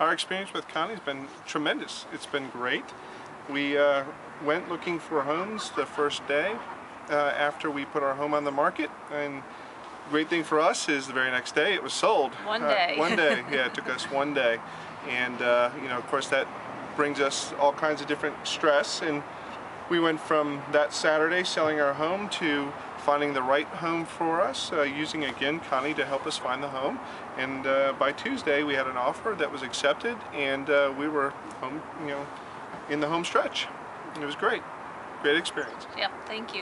Our experience with Connie's been tremendous. It's been great. We uh, went looking for homes the first day uh, after we put our home on the market, and great thing for us is the very next day it was sold. One Uh, day. one day. Yeah, it took us one day, and uh, you know, of course, that brings us all kinds of different stress. And we went from that Saturday selling our home to finding the right home for us, uh, using again Connie to help us find the home. And uh, by Tuesday, we had an offer that was accepted, and uh, we were home, you know, in the home stretch. It was great, great experience. Yep, thank you.